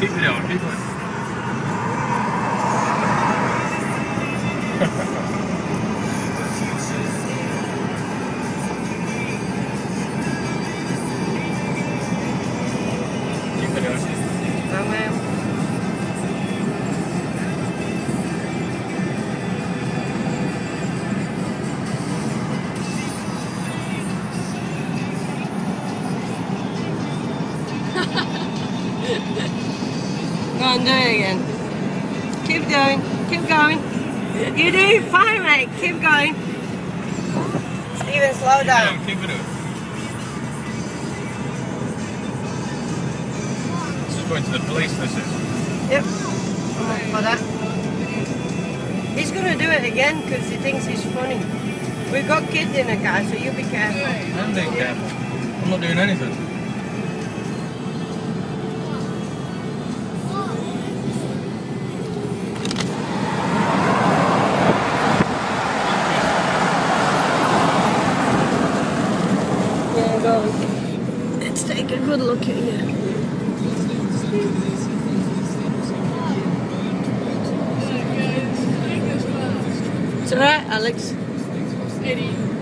keep it on, keep it. Go on, do it again. Keep doing. Keep going. You do fine, mate. Keep going. Steven, slow down. Keep it on. This is going to the police, this is. Yep. For that. He's gonna do it again because he thinks he's funny. We've got kids in the car, so you be careful. I'm being careful. I'm not doing anything. Yeah, go. Let's take a good look at you. It's alright, Alex. Eddie.